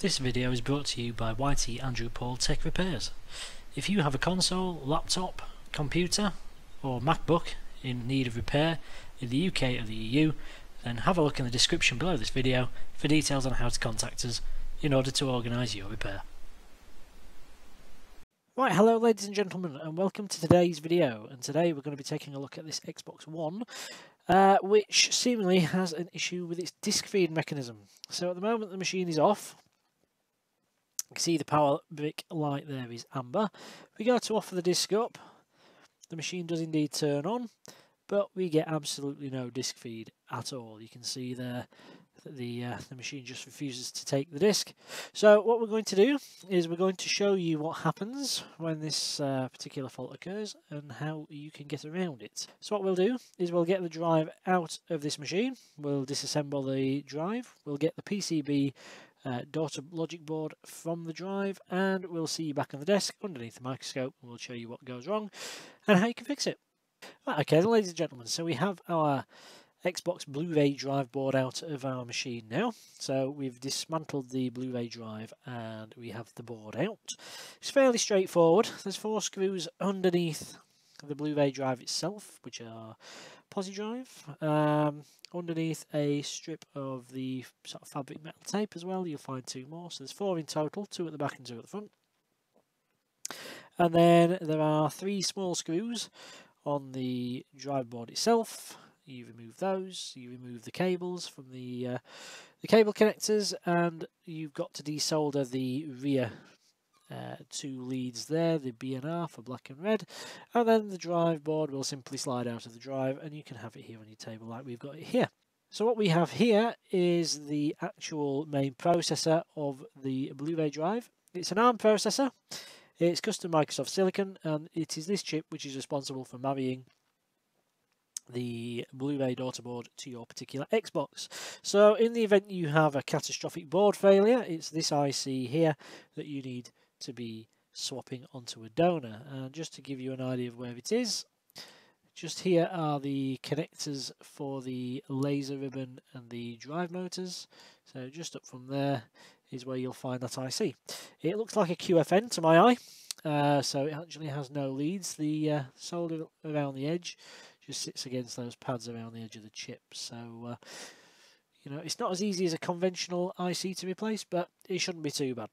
This video is brought to you by YT Andrew Paul Tech Repairs. If you have a console, laptop, computer or MacBook in need of repair in the UK or the EU, then have a look in the description below this video for details on how to contact us in order to organise your repair. Right, hello ladies and gentlemen and welcome to today's video and today we're going to be taking a look at this Xbox One uh, which seemingly has an issue with its disk feed mechanism. So at the moment the machine is off you can see the power brick light there is amber. We go to offer the disk up, the machine does indeed turn on, but we get absolutely no disk feed at all. You can see there that the, uh, the machine just refuses to take the disk. So what we're going to do is we're going to show you what happens when this uh, particular fault occurs and how you can get around it. So what we'll do is we'll get the drive out of this machine, we'll disassemble the drive, we'll get the PCB uh, daughter logic board from the drive and we'll see you back on the desk underneath the microscope and we'll show you what goes wrong and how you can fix it. Right, okay, ladies and gentlemen, so we have our Xbox Blu-ray drive board out of our machine now. So we've dismantled the Blu-ray drive and we have the board out. It's fairly straightforward. There's four screws underneath the Blu-ray drive itself, which are Pozidriv. Um, underneath a strip of the sort of fabric metal tape as well, you'll find two more. So there's four in total, two at the back and two at the front. And then there are three small screws on the drive board itself. You remove those, you remove the cables from the uh, the cable connectors, and you've got to desolder the rear uh, two leads there, the B&R for black and red, and then the drive board will simply slide out of the drive and you can have it here on your table like we've got it here. So what we have here is the actual main processor of the Blu-ray drive. It's an ARM processor, it's custom Microsoft Silicon, and it is this chip which is responsible for marrying the Blu-ray daughter board to your particular Xbox. So in the event you have a catastrophic board failure, it's this IC here that you need to be swapping onto a donor. And just to give you an idea of where it is, just here are the connectors for the laser ribbon and the drive motors. So just up from there is where you'll find that IC. It looks like a QFN to my eye, uh, so it actually has no leads. The uh, solder around the edge just sits against those pads around the edge of the chip. So, uh, you know, it's not as easy as a conventional IC to replace, but it shouldn't be too bad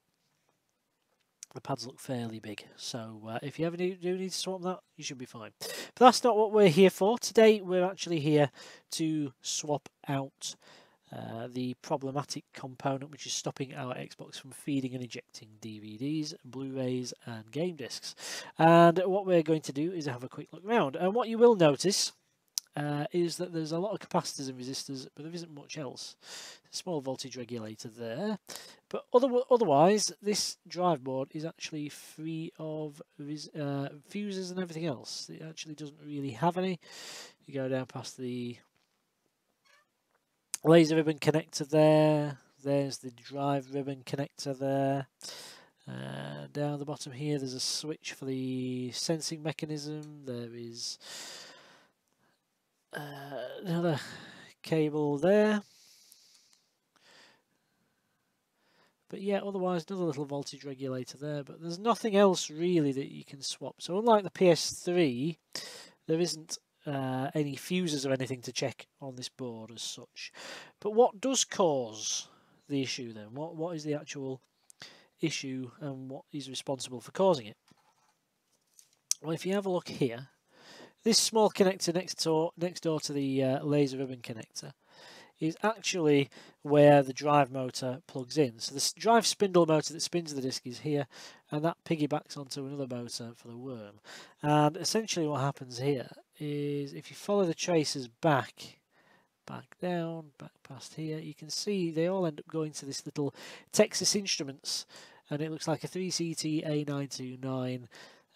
the pads look fairly big. So uh, if you ever do need to swap that you should be fine. But that's not what we're here for. Today we're actually here to swap out uh, the problematic component which is stopping our Xbox from feeding and ejecting DVDs, Blu-rays and game discs. And what we're going to do is have a quick look around and what you will notice uh, is that there's a lot of capacitors and resistors, but there isn't much else. Small voltage regulator there, but other, otherwise this drive board is actually free of uh, fuses and everything else. It actually doesn't really have any. You go down past the laser ribbon connector there. There's the drive ribbon connector there. Uh, down the bottom here, there's a switch for the sensing mechanism. There is uh, another cable there. But yeah, otherwise another little voltage regulator there. But there's nothing else really that you can swap. So unlike the PS3, there isn't uh, any fuses or anything to check on this board as such. But what does cause the issue then? What What is the actual issue and what is responsible for causing it? Well, if you have a look here, this small connector next door, next door to the uh, laser ribbon connector is actually where the drive motor plugs in. So the drive spindle motor that spins the disc is here and that piggybacks onto another motor for the worm. And essentially what happens here is if you follow the traces back back down, back past here, you can see they all end up going to this little Texas Instruments and it looks like a 3CT A929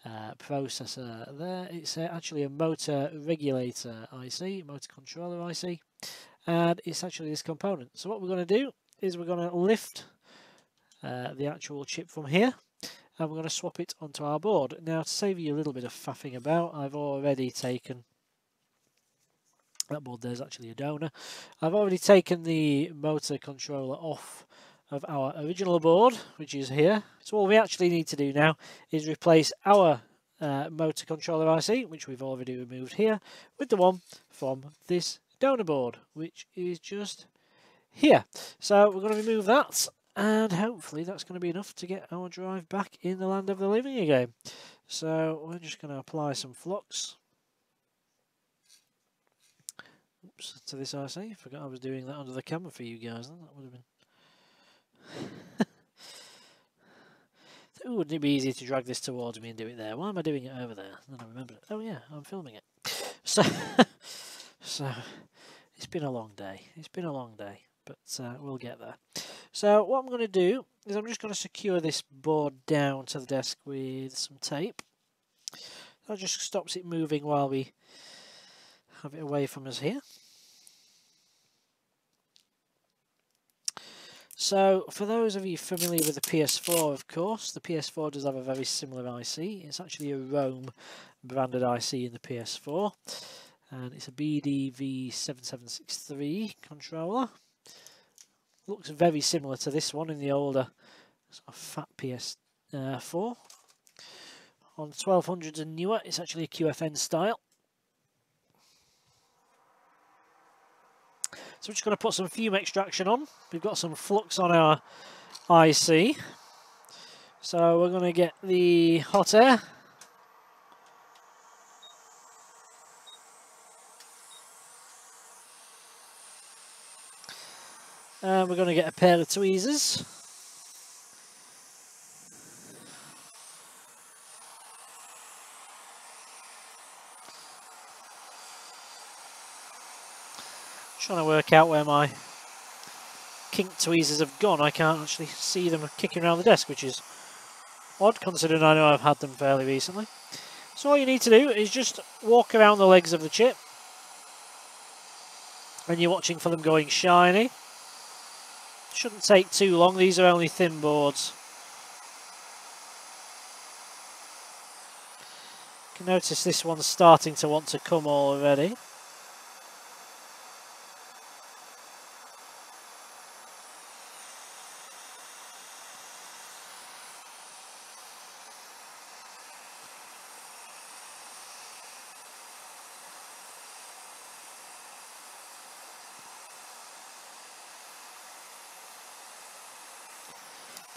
uh, processor there. It's uh, actually a motor regulator IC, motor controller IC, and it's actually this component. So what we're going to do is we're going to lift uh, the actual chip from here and we're going to swap it onto our board. Now to save you a little bit of faffing about, I've already taken that board there's actually a donor. I've already taken the motor controller off of our original board, which is here. So all we actually need to do now is replace our uh, motor controller IC, which we've already removed here, with the one from this donor board, which is just here. So we're going to remove that, and hopefully that's going to be enough to get our drive back in the land of the living again. So we're just going to apply some flux. Oops, to this IC. Forgot I was doing that under the camera for you guys. That would have been wouldn't it be easy to drag this towards me and do it there? Why am I doing it over there? Then I remember it. Oh yeah, I'm filming it. So, so it's been a long day. It's been a long day, but uh, we'll get there. So what I'm going to do is I'm just going to secure this board down to the desk with some tape. That just stops it moving while we have it away from us here. So, for those of you familiar with the PS4, of course, the PS4 does have a very similar IC. It's actually a Rohm branded IC in the PS4. And it's a BDV7763 controller. Looks very similar to this one in the older sort of fat PS4. Uh, On 1200s and newer, it's actually a QFN style. So we're just going to put some fume extraction on. We've got some flux on our IC. So we're going to get the hot air. And we're going to get a pair of tweezers. Trying to work out where my kink tweezers have gone. I can't actually see them kicking around the desk, which is odd considering I know I've had them fairly recently. So all you need to do is just walk around the legs of the chip and you're watching for them going shiny. Shouldn't take too long, these are only thin boards. You can notice this one's starting to want to come already.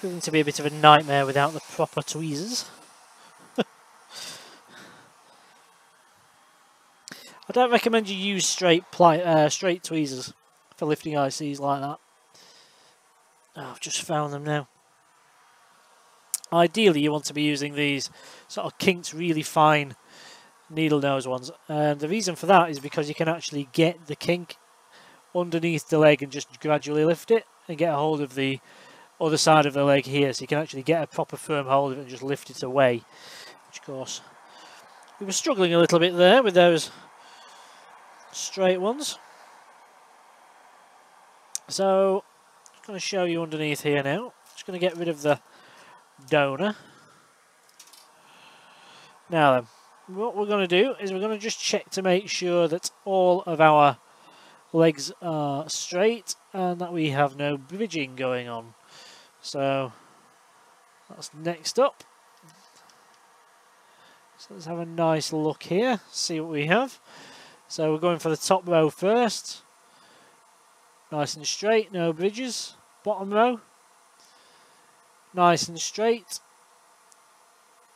Proving to be a bit of a nightmare without the proper tweezers. I don't recommend you use straight uh, straight tweezers for lifting ICs like that. Oh, I've just found them now. Ideally, you want to be using these sort of kinked, really fine needle nose ones. And the reason for that is because you can actually get the kink underneath the leg and just gradually lift it and get a hold of the other side of the leg here so you can actually get a proper firm hold of it and just lift it away which of course we were struggling a little bit there with those straight ones. So I'm going to show you underneath here now. Just going to get rid of the donor. Now then what we're going to do is we're going to just check to make sure that all of our legs are straight and that we have no bridging going on so that's next up. So let's have a nice look here, see what we have. So we're going for the top row first. Nice and straight, no bridges. Bottom row. Nice and straight.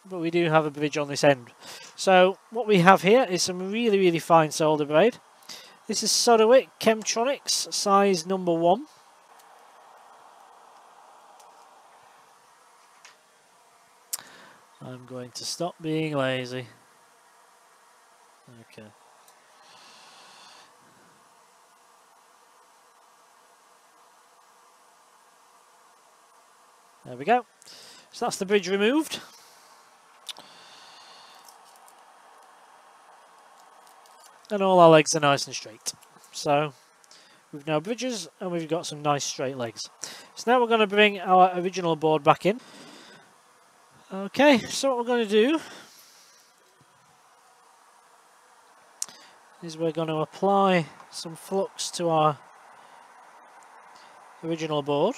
But we do have a bridge on this end. So what we have here is some really, really fine solder braid. This is Soder-Wick Chemtronics, size number one. I'm going to stop being lazy. Okay. There we go. So that's the bridge removed. And all our legs are nice and straight. So we've now bridges and we've got some nice straight legs. So now we're going to bring our original board back in. Okay, so what we're going to do is we're going to apply some flux to our original board.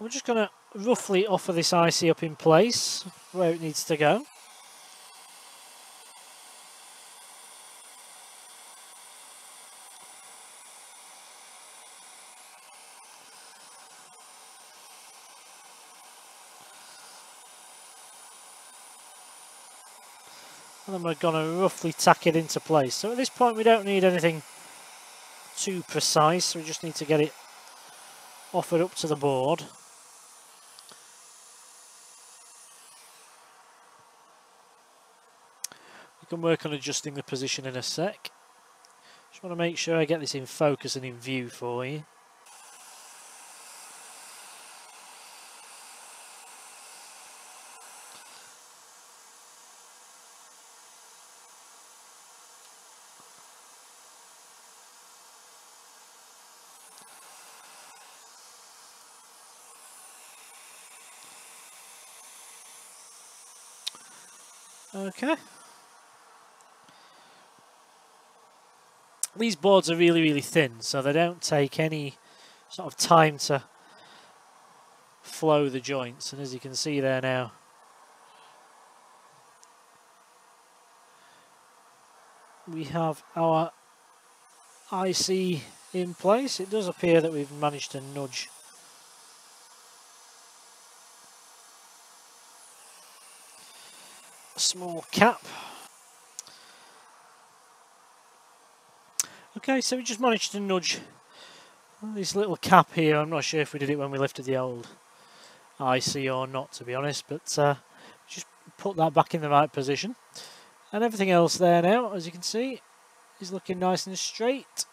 We're just going to roughly offer this IC up in place where it needs to go. and then we're going to roughly tack it into place. So at this point we don't need anything too precise, we just need to get it offered up to the board. We can work on adjusting the position in a sec. Just want to make sure I get this in focus and in view for you. Okay. These boards are really, really thin, so they don't take any sort of time to flow the joints. And as you can see there now, we have our IC in place. It does appear that we've managed to nudge a small cap. Okay, so we just managed to nudge this little cap here. I'm not sure if we did it when we lifted the old IC or not, to be honest, but uh, just put that back in the right position. And everything else there now, as you can see, is looking nice and straight.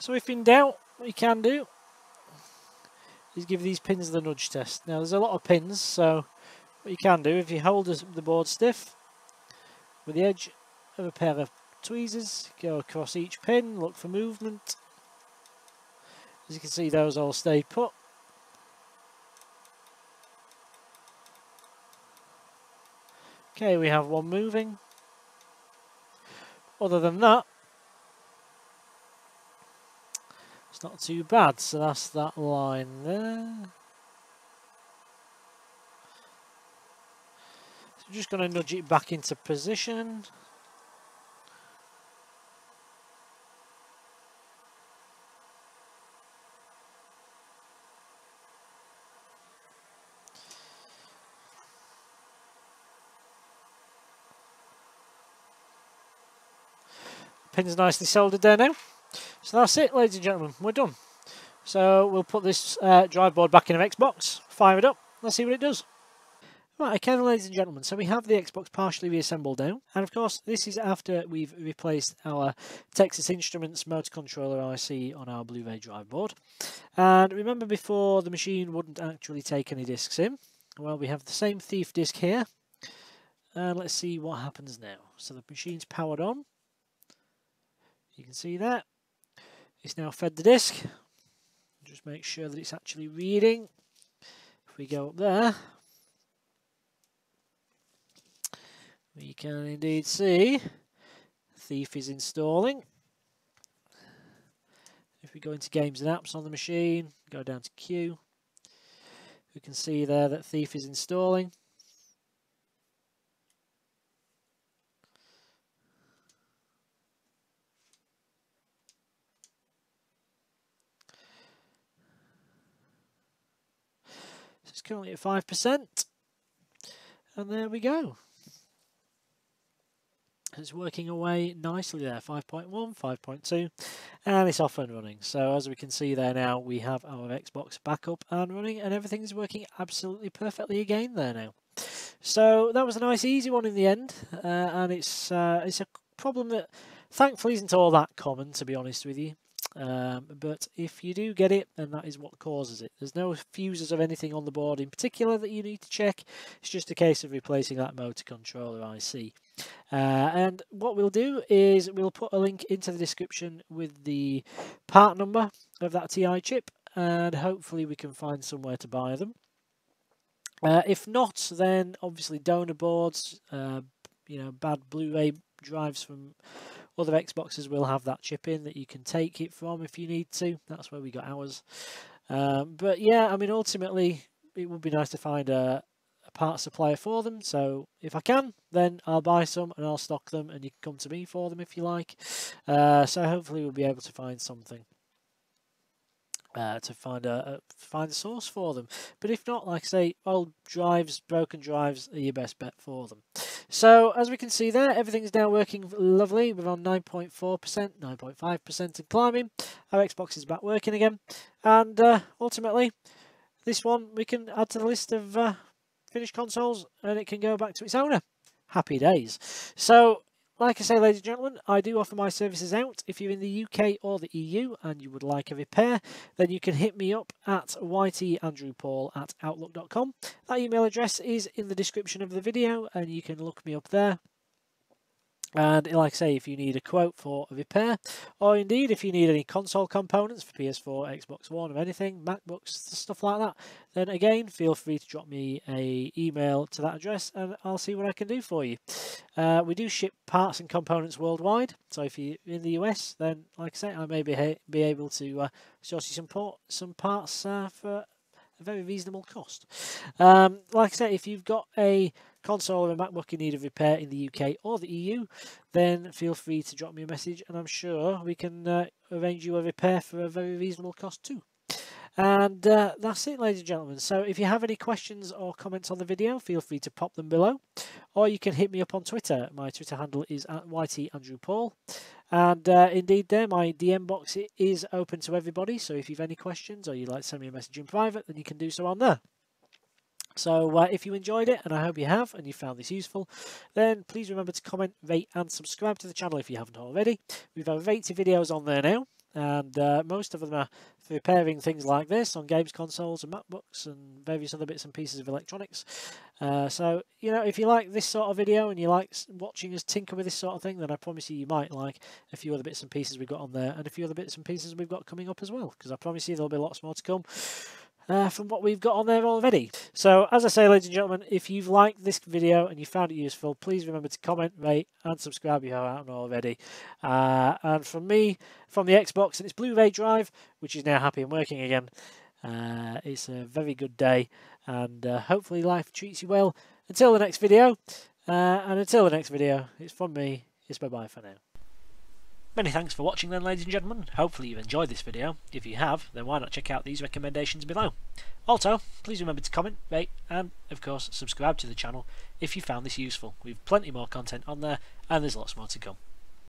So if in doubt, what you can do is give these pins the nudge test. Now there's a lot of pins, so what you can do, if you hold the board stiff with the edge of a pair of tweezers, go across each pin, look for movement. As you can see, those all stay put. Okay, we have one moving. Other than that, it's not too bad. So that's that line there. So I'm just going to nudge it back into position. Pin's nicely soldered there now. So that's it, ladies and gentlemen. We're done. So we'll put this uh, drive board back in our Xbox, fire it up, let's see what it does. Right, okay, ladies and gentlemen, so we have the Xbox partially reassembled now, and of course, this is after we've replaced our Texas Instruments motor controller IC on our Blu-ray drive board. And remember before, the machine wouldn't actually take any discs in. Well, we have the same Thief disc here, and let's see what happens now. So the machine's powered on. You can see that. It's now fed the disk. Just make sure that it's actually reading. If we go up there, we can indeed see Thief is installing. If we go into games and apps on the machine, go down to queue, we can see there that Thief is installing. It's currently at 5%. And there we go. It's working away nicely there, 5.1, 5.2, and it's off and running. So as we can see there now, we have our Xbox back up and running, and everything's working absolutely perfectly again there now. So that was a nice easy one in the end, uh, and it's uh, it's a problem that thankfully isn't all that common, to be honest with you. Um, but if you do get it, then that is what causes it. There's no fuses of anything on the board in particular that you need to check. It's just a case of replacing that motor controller IC. Uh, and what we'll do is we'll put a link into the description with the part number of that TI chip and hopefully we can find somewhere to buy them. Uh, if not, then obviously donor boards, uh, you know, bad Blu-ray drives from Other Xboxes will have that chip in that you can take it from if you need to. That's where we got ours. Um, but yeah, I mean, ultimately, it would be nice to find a, a part supplier for them. So if I can, then I'll buy some and I'll stock them, and you can come to me for them if you like. Uh, so hopefully, we'll be able to find something. Uh, to find a, a, find a source for them. But if not, like I say, old drives, broken drives are your best bet for them. So as we can see there, everything's now working lovely. We're on 9.4%, 9.5% and climbing. Our Xbox is back working again. And uh, ultimately, this one we can add to the list of uh, finished consoles and it can go back to its owner. Happy days. So like I say, ladies and gentlemen, I do offer my services out. If you're in the UK or the EU and you would like a repair, then you can hit me up at ytandrewpaul at outlook.com. That email address is in the description of the video and you can look me up there. And like I say, if you need a quote for a repair, or indeed if you need any console components for PS4, Xbox One, or anything, MacBooks, stuff like that, then again, feel free to drop me a email to that address, and I'll see what I can do for you. Uh, we do ship parts and components worldwide, so if you're in the US, then like I say, I may be, be able to uh, source you some, port, some parts uh, for a very reasonable cost. Um, like I say, if you've got a console or a MacBook in need of repair in the UK or the EU, then feel free to drop me a message and I'm sure we can uh, arrange you a repair for a very reasonable cost too. And uh, that's it, ladies and gentlemen. So if you have any questions or comments on the video, feel free to pop them below. Or you can hit me up on Twitter. My Twitter handle is at YTAndrewPaul. And uh, indeed, there, my DM box is open to everybody. So if you've any questions or you'd like to send me a message in private, then you can do so on there. So uh, if you enjoyed it, and I hope you have, and you found this useful, then please remember to comment, rate, and subscribe to the channel if you haven't already. We've over 80 videos on there now, and uh, most of them are repairing things like this on games consoles and MacBooks and various other bits and pieces of electronics. Uh, so, you know, if you like this sort of video and you like watching us tinker with this sort of thing, then I promise you you might like a few other bits and pieces we've got on there and a few other bits and pieces we've got coming up as well, because I promise you there'll be lots more to come uh, from what we've got on there already. So as I say, ladies and gentlemen, if you've liked this video and you found it useful, please remember to comment, rate and subscribe if you haven't already. Uh, and from me, from the Xbox and its Blu-ray drive, which is now happy and working again, uh, it's a very good day and uh, hopefully life treats you well. Until the next video, uh, and until the next video, it's from me, it's bye-bye for now. Many thanks for watching then ladies and gentlemen, hopefully you've enjoyed this video. If you have, then why not check out these recommendations below. Also, please remember to comment, rate and of course subscribe to the channel if you found this useful. We've plenty more content on there and there's lots more to come.